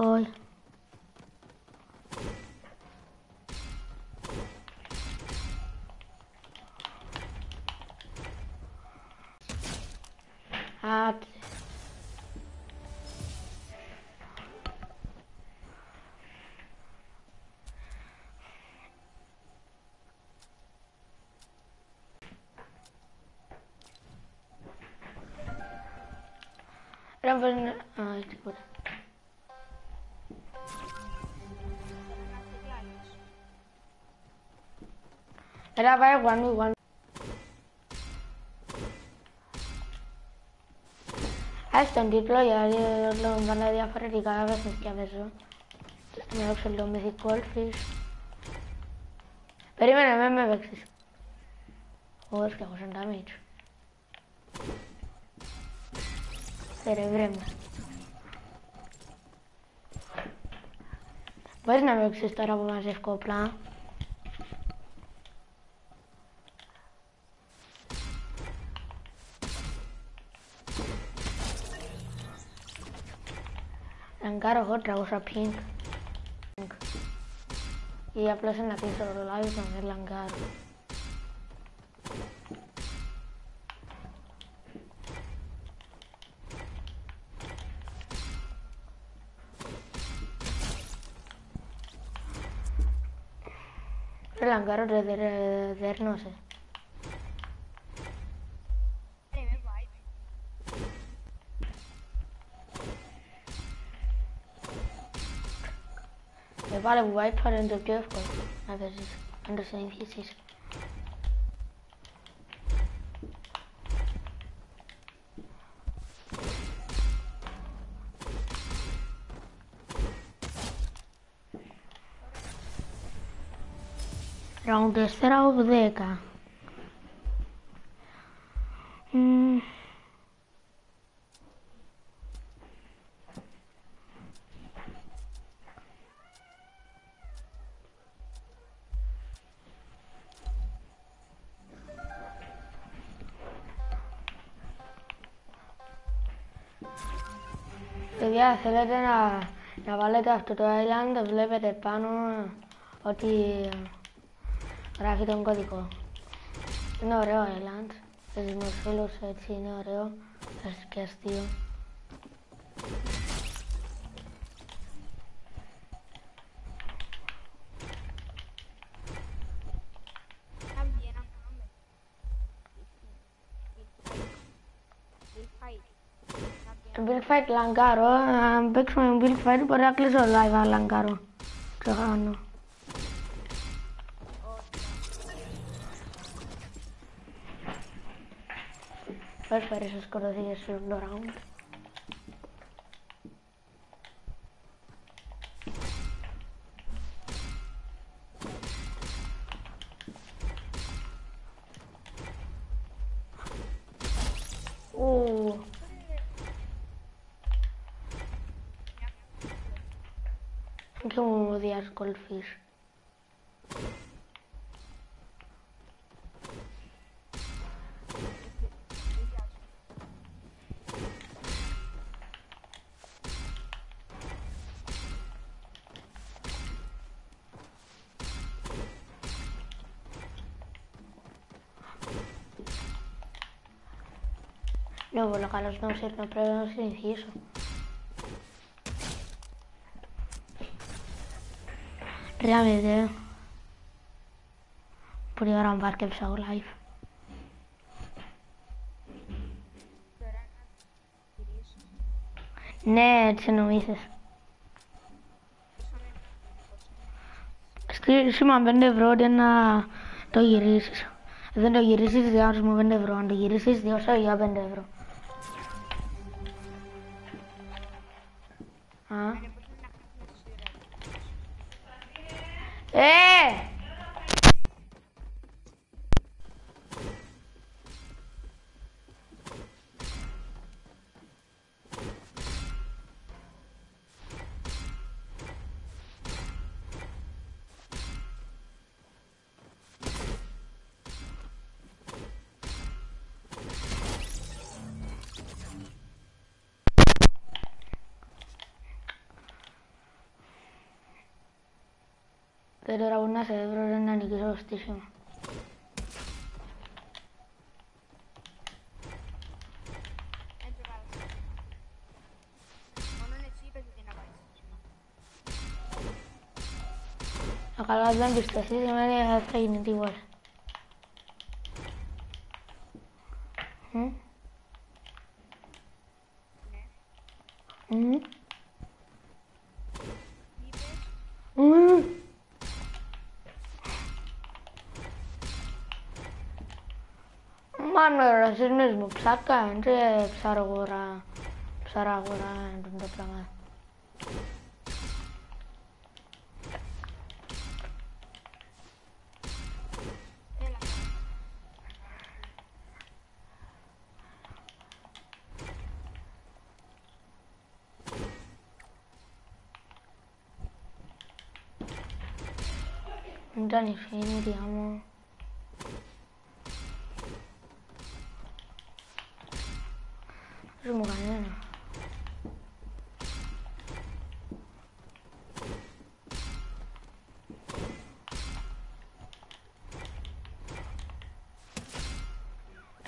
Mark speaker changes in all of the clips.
Speaker 1: Bye. Add. Raven, uh, Era para igual. guano. Ahí está un deployer, lo van a afuera y cada vez che adesso Me ho scelto un mese goldfish per me me vexis O es que hago un damage cerebrema Pues no vexis, existerà ahora más de copla. arrancaros otra cosa pink. pink. Y en la pizza de los labios con el hangar. El hangar de, de, de, de no sé. vale, wipe her in the gift. I was just under pieces. Round the over there, guy. παιδιά, θέλετε να, να βάλετε αυτό το island, βλέπετε πάνω ότι γράφει τον κωδικό. Είναι ωραίο island, με τους φίλους έτσι είναι ωραίο και αστείο. Βίλφιτ Λαγκάρου, Βίλφιτ Λαγκάρου, Βίλφιτ Λαγκάρου. Βίλφιτ Λαγκάρου, Βίλφιτ Λαγκάρου. Βίλφιτ Λαγκάρου. Λέω πολύ δεν νόμος ήρθε, πρέπει να συνηθίσω. Τρία Πολύ ώρα να βάρκεψα ο live. Ναι, έτσι νομίζεις. Σήμα 5 ευρώ δεν το γυρίσεις. Δεν το γυρίσεις για μου 5 ευρώ. Αν το γυρίσεις, διώσα για 5 ευρώ. 啊！哎！Pero era una cerebro era ni que hostísimo. Acá lo habían visto, así se me ha quedado igual. ¿Mm? ¿Mm? Маме разумезному псатка, Андрея псарагора, псарагора, дундапрага. 완전히 비밀이야 뭐.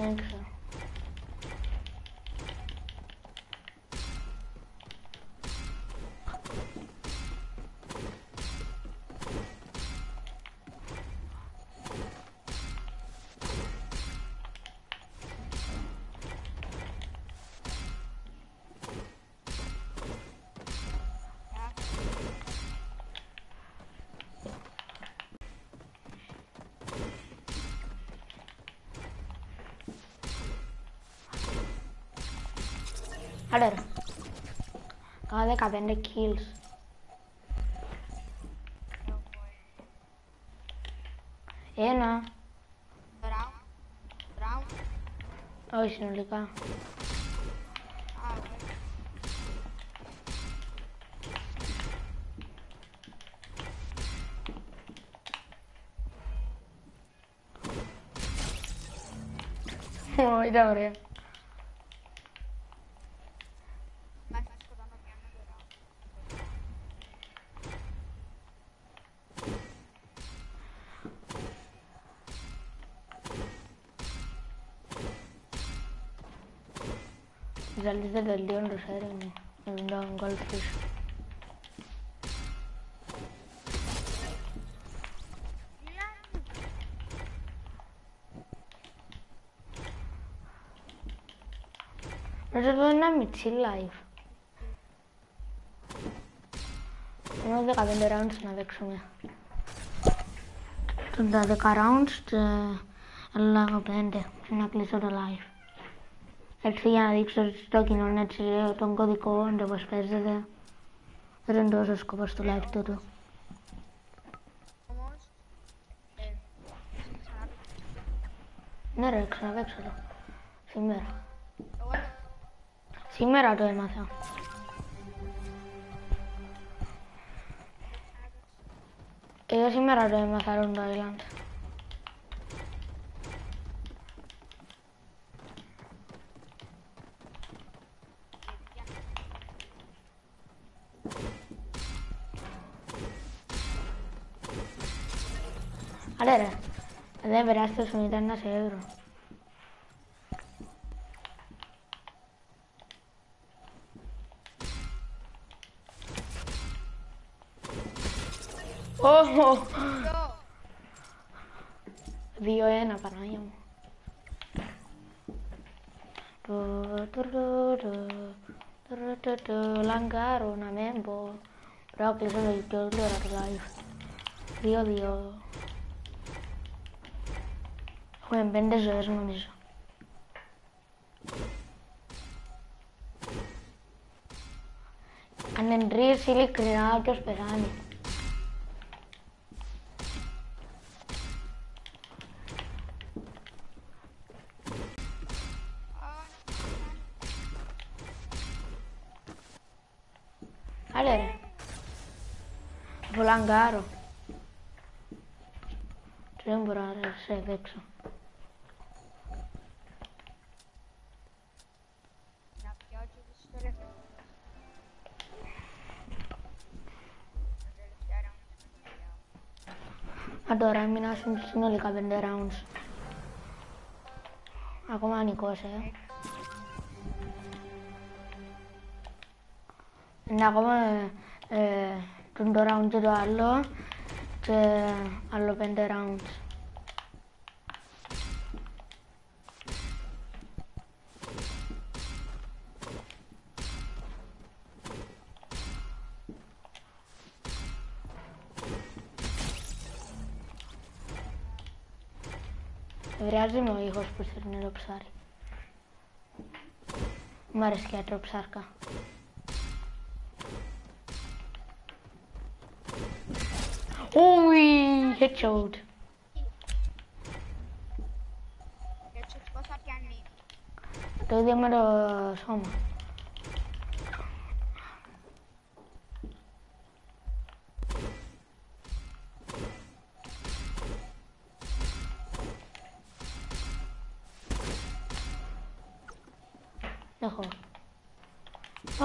Speaker 1: Okay. Allora, cade cadendo kills. Ena.
Speaker 2: Brown. Brown.
Speaker 1: Oh, sono lì qua.
Speaker 2: Ah, ok.
Speaker 1: Oh, idea. Realiza δεν león το eh, me, me το golpes. Νομίζω εδώ είναι ένα μιτσί live. 15 rounds να παίξουμε. Τον 10 rounds και έλαβα να κλείσω το live. Έτσι για να δείξω στο κοινό έτσι, τον κωδικό, αν το πώς παίζεται. Δεν είναι τόσο σκοπός του live τούτου. Ναι ρε, ξαναπέξω το. Σήμερα. Σήμερα το έμαθα. Εγώ σήμερα το έμαθα Rondo Ιλάντ. Guerrera. Adeberás que os unidas na Ebro. Oh! Bio je na panajemu. Langaro na membo. Prav gledala je Dio Dio. Dio Dio. Budem bandaže, vezmu lyže. A nenrirsi li granato sperami. Allora, volangaro. Sembra essere vexo.
Speaker 2: resistere.
Speaker 1: Allora, mi nascono tutti noi che vendono rounds. Ma comani cose, eh? Andiamo eh, round round allo, cioè, allo round. mi el por posrnil ob stvari. Marski je obsar acá. Uy, headshot.
Speaker 2: Headshot pasar gelmeyeyim.
Speaker 1: me lo somos.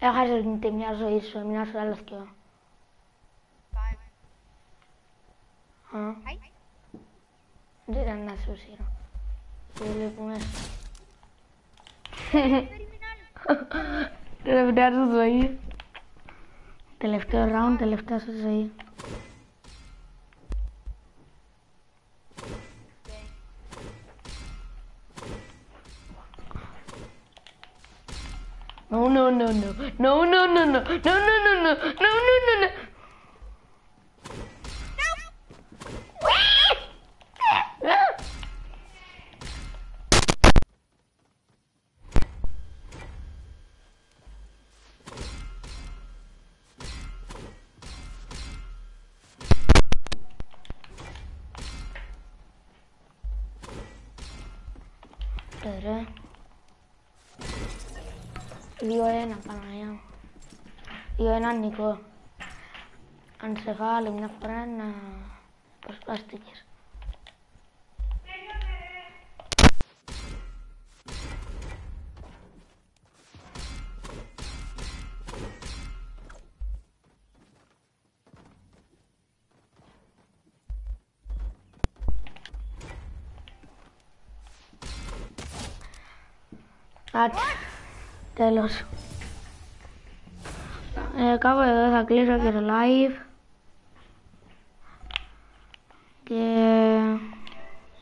Speaker 1: Έχασες τη μια ζωή σου, μια σου άλλο κι εγώ. Δεν ήταν να σου σύρω. Δεν βλέπω μέσα. Τελευταία σου ζωή. Τελευταίο round, τελευταία σου ζωή. No, no, no, no, no, no, no, no, no, no, no, no, no, no, no, no. Ta-da. δύο ένα Παναγία. Δύο-ένα, Νικό. Αν σε βάλει μια φορά να προσπαστήκες. de los... Eh, acabo de dar a Clash Rocket Live.